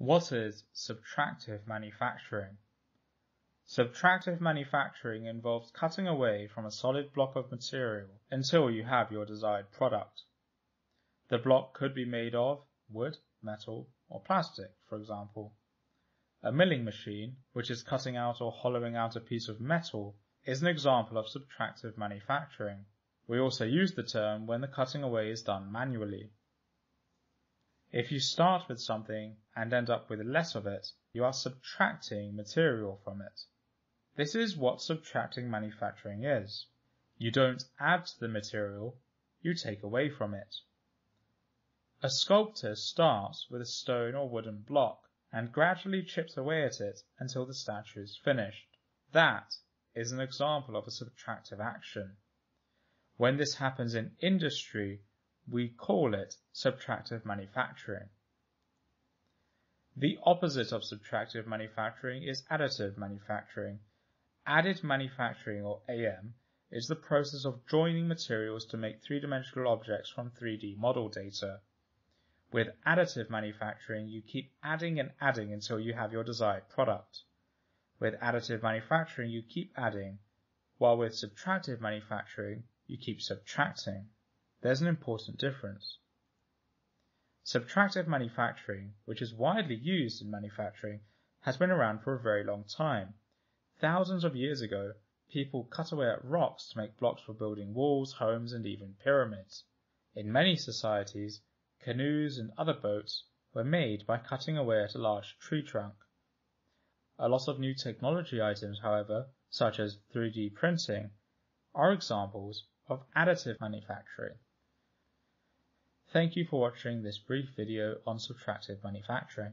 What is subtractive manufacturing? Subtractive manufacturing involves cutting away from a solid block of material until you have your desired product. The block could be made of wood, metal, or plastic, for example. A milling machine, which is cutting out or hollowing out a piece of metal, is an example of subtractive manufacturing. We also use the term when the cutting away is done manually. If you start with something and end up with less of it, you are subtracting material from it. This is what subtracting manufacturing is. You don't add to the material, you take away from it. A sculptor starts with a stone or wooden block and gradually chips away at it until the statue is finished. That is an example of a subtractive action. When this happens in industry, we call it subtractive manufacturing. The opposite of subtractive manufacturing is additive manufacturing. Additive manufacturing, or AM, is the process of joining materials to make three-dimensional objects from 3D model data. With additive manufacturing, you keep adding and adding until you have your desired product. With additive manufacturing, you keep adding, while with subtractive manufacturing, you keep subtracting there's an important difference. Subtractive manufacturing, which is widely used in manufacturing, has been around for a very long time. Thousands of years ago, people cut away at rocks to make blocks for building walls, homes, and even pyramids. In many societies, canoes and other boats were made by cutting away at a large tree trunk. A lot of new technology items, however, such as 3D printing, are examples of additive manufacturing. Thank you for watching this brief video on subtractive manufacturing.